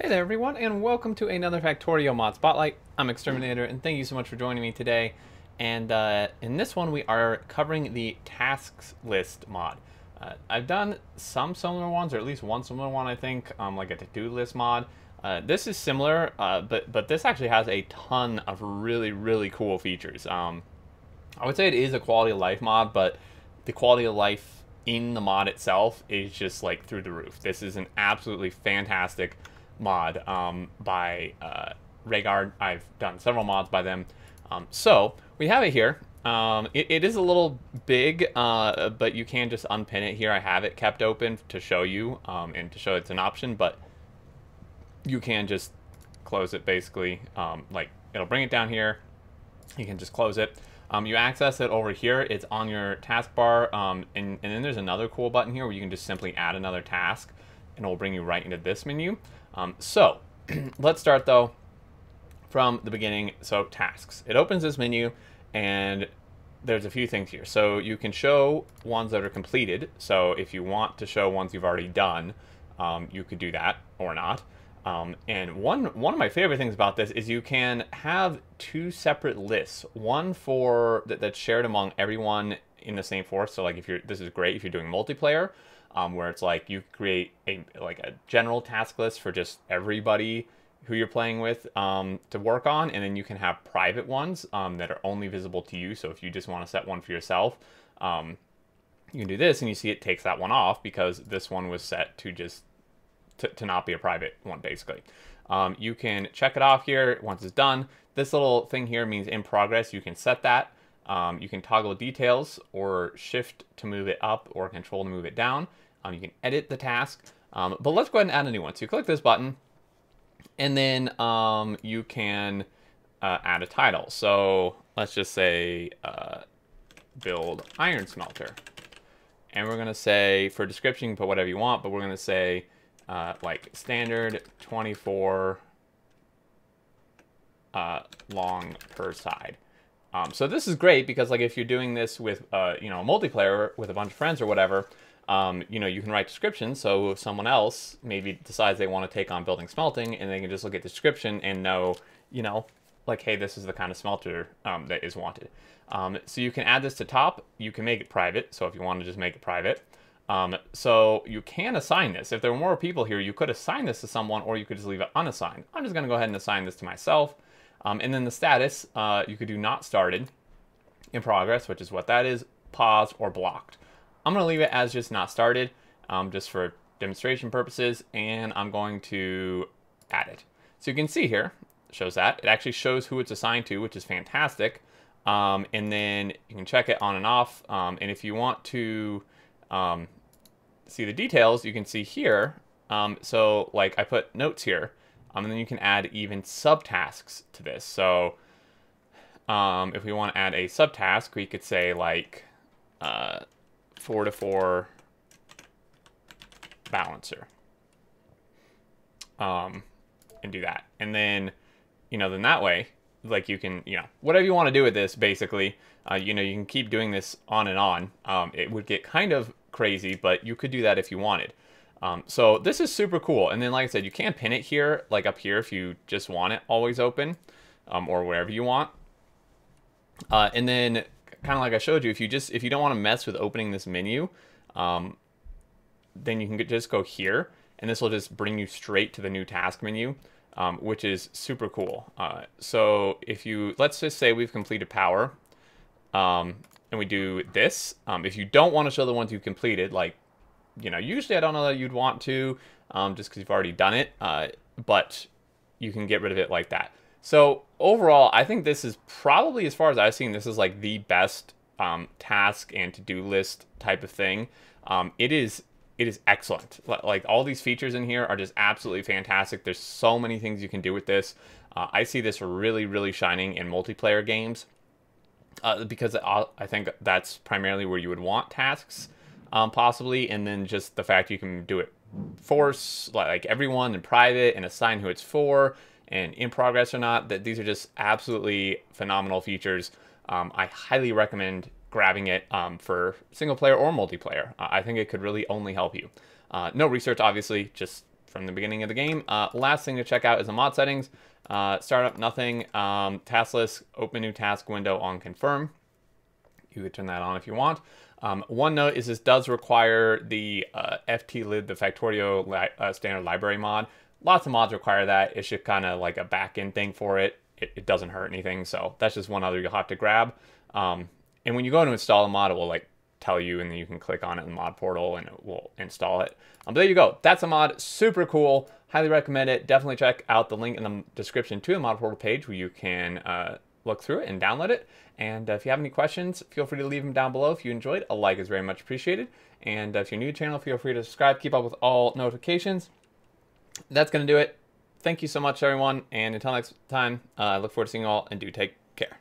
Hey there everyone and welcome to another Factorio Mod Spotlight. I'm Xterminator and thank you so much for joining me today. And uh, in this one we are covering the tasks list mod. Uh, I've done some similar ones or at least one similar one I think, um, like a to-do list mod. Uh, this is similar, uh, but, but this actually has a ton of really, really cool features. Um, I would say it is a quality of life mod, but the quality of life in the mod itself is just like through the roof. This is an absolutely fantastic mod um, by uh. I've done several mods by them. Um, so we have it here. Um, it, it is a little big, uh, but you can just unpin it here. I have it kept open to show you um, and to show it's an option, but you can just close it basically. Um, like it'll bring it down here. You can just close it. Um, you access it over here. It's on your taskbar, and, and then there's another cool button here where you can just simply add another task, and it will bring you right into this menu. Um, so let's start though from the beginning. So tasks. It opens this menu and there's a few things here. So you can show ones that are completed. So if you want to show ones you've already done, um, you could do that or not. Um, and one one of my favorite things about this is you can have two separate lists. One for that, that's shared among everyone in the same force. So like if you're this is great if you're doing multiplayer um, where it's like you create a like a general task list for just everybody who you're playing with um, to work on, and then you can have private ones um, that are only visible to you. So if you just want to set one for yourself, um, you can do this, and you see it takes that one off because this one was set to just to, to not be a private one, basically. Um, you can check it off here once it's done. This little thing here means in progress. You can set that. Um, you can toggle details or shift to move it up or control to move it down. Um, you can edit the task, um, but let's go ahead and add a new one. So you click this button, and then um, you can uh, add a title. So let's just say uh, build iron smelter. And we're to say, for description, you can put whatever you want, but we're to say uh, like standard 24 uh, long per side. Um, so this is great because like if you're doing this with, uh, you know, a multiplayer with a bunch of friends or whatever, um, you know, you can write descriptions. So if someone else maybe decides they want to take on building smelting, and they can just look at the description and know, you know, like, hey, this is the kind of smelter um, that is wanted. Um, so you can add this to top. You can make it private. So if you want to just make it private. Um, so you can assign this. If there were more people here, you could assign this to someone, or you could just leave it unassigned. I'm just going to go ahead and assign this to myself. Um, and then the status, uh, you could do not started, in progress, which is what that is, paused or blocked. I'm going to leave it as just not started, um, just for demonstration purposes, and I'm going to add it. So you can see here, shows that. It actually shows who it's assigned to, which is fantastic. Um, and then you can check it on and off. Um, and if you want to um, see the details, you can see here. Um, so like I put notes here, um, and then you can add even subtasks to this. So um, if we want to add a subtask, we could say like uh, four to four balancer. Um, and do that. And then, you know, then that way, like you can, you know, whatever you want to do with this, basically, uh, you know, you can keep doing this on and on. Um, it would get kind of crazy, but you could do that if you wanted. Um, so this is super cool. And then, like I said, you can pin it here, like up here, if you just want it always open, um, or wherever you want. Uh, and then kind of like I showed you, if you just if you don't want to mess with opening this menu, um, then you can just go here, and this will just bring you straight to the new task menu, um, which is super cool. Uh, so if you let's just say we've completed power, um, and we do this. Um, if you don't want to show the ones you've completed, like you know, usually I don't know that you'd want to, um, just because you've already done it, uh, but you can get rid of it like that. So overall, I think this is probably, as far as I've seen, this is like the best um, task and to-do list type of thing. Um, it is it is excellent. Like all these features in here are just absolutely fantastic. There's so many things you can do with this. Uh, I see this really, really shining in multiplayer games uh, because I think that's primarily where you would want tasks, um, possibly, and then just the fact you can do it force like everyone in private and assign who it's for and in progress or not, that these are just absolutely phenomenal features. Um, I highly recommend grabbing it um, for single player or multiplayer. Uh, I think it could really only help you. Uh, no research, obviously, just from the beginning of the game. Uh, last thing to check out is the mod settings. Uh, startup, nothing. Um, task list, open new task window on confirm. You could turn that on if you want. Um, one note is this does require the uh, FTLib, the Factorio li uh, standard library mod. Lots of mods require that. It's just kind of like a back-end thing for it. it. it. doesn't hurt anything, so that's just one other you'll have to grab. Um, and when you go to install a mod, it will like tell you, and then you can click on it in the mod portal, and it will install it. Um, but there you go. That's a mod. Super cool. Highly recommend it. Definitely check out the link in the description to the mod portal page where you can uh, look through it and download it. And uh, if you have any questions, feel free to leave them down below. If you enjoyed, a like is very much appreciated. And uh, if you're new to the channel, feel free to subscribe, keep up with all notifications. That's going to do it. Thank you so much, everyone. And until next time, uh, I look forward to seeing you all and do take care.